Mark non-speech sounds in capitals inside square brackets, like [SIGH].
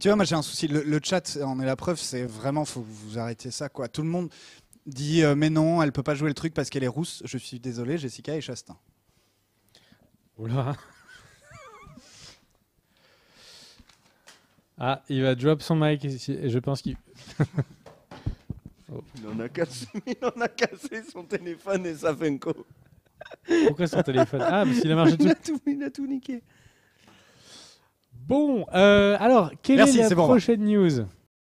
Tu vois, moi j'ai un souci. Le, le chat en est la preuve. C'est vraiment, faut que vous arrêtiez ça, quoi. Tout le monde dit, euh, mais non, elle peut pas jouer le truc parce qu'elle est rousse. Je suis désolé, Jessica est Chastain. Oula. Ah, il va drop son mic ici, et je pense qu'il. Il en a cassé, il en a cassé son téléphone et sa Funko. Pourquoi son téléphone? Ah, parce qu'il a marché [LAUGHS] Il a tout, il a tout niqué. Bon, euh, alors, quelle Merci, est la bon, prochaine news?